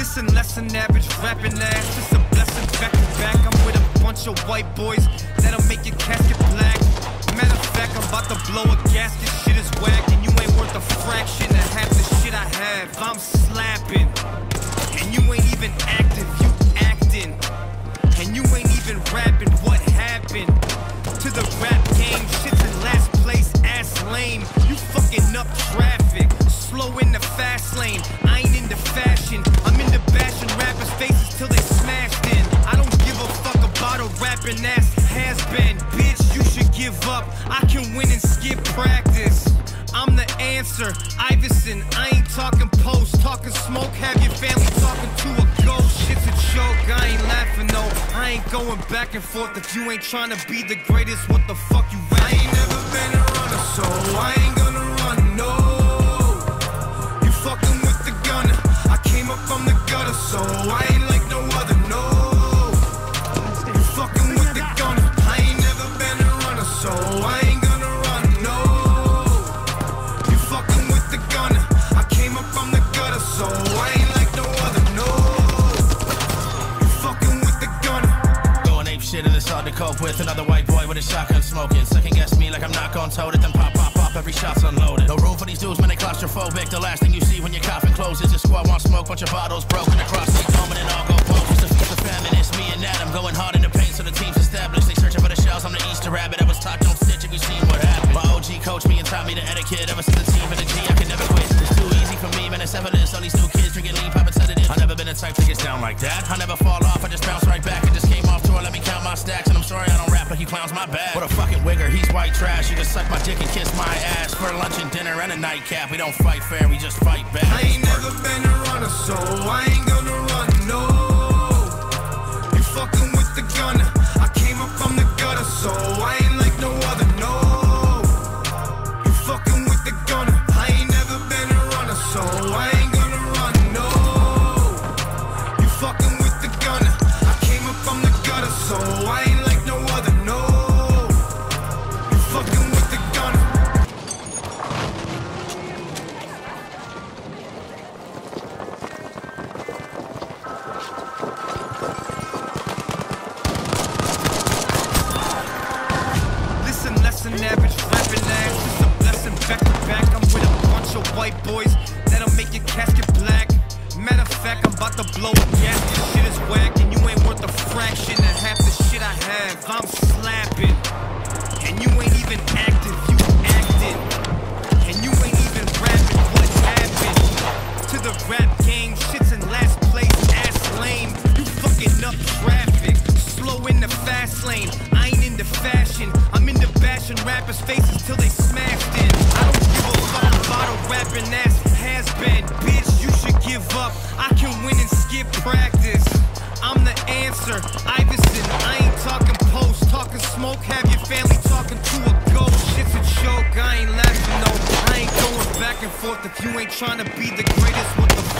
less than average rapping ass. Just a blessing back to back. I'm with a bunch of white boys that'll make your casket black. Matter of fact, I'm about to blow a gasket. Shit is whack, and you ain't worth a fraction of half the shit I have. I'm slapping, and you ain't even give up. I can win and skip practice. I'm the answer, Iverson. I ain't talking post, talking smoke. Have your family talking to a ghost. Shit's a joke. I ain't laughing no. I ain't going back and forth. If you ain't trying to be the greatest, what the fuck you? I ain't never been a runner, so I ain't gonna run. No, you fucking with the gunner. I came up from the gutter, so I cope with. Another white boy with a shotgun smoking. Second guess me like I'm not gon' tote it. Then pop, pop, pop, every shot's unloaded. No room for these dudes, man, they claustrophobic. The last thing you see when your coffin closes is squad want smoke, bunch of bottles broken across the dome and all go poke. It's the feast of famine, it's me and Adam going hard in the paint so the team's established. They searching for the shells, I'm the Easter rabbit. I was taught don't stitch if you seen what happened. My OG coached me and taught me the etiquette. Ever since type to get down like that. I never fall off, I just bounce right back. I just came off tour, let me count my stacks. And I'm sorry I don't rap, but he clowns my bad. What a fucking wigger, he's white trash. You just suck my dick and kiss my ass. For lunch and dinner and a nightcap. We don't fight fair, we just fight back. I ain't never been a runner, so I ain't so I ain't like no other. No, you fucking with the gun Listen, less than average rapping ass. Just a blessing back to back. I'm with a bunch of white boys that'll make your casket black. Matter of fact, I'm about to blow a gasket. Shit is whack, and you ain't into rappers' faces till they smashed in. I don't give a fuck about a rapping ass has been. Bitch, you should give up. I can win and skip practice. I'm the answer, Iverson. I ain't talking post, talking smoke. Have your family talking to a ghost. Shit's a joke. I ain't laughing no. I ain't going back and forth if you ain't trying to be the greatest. What the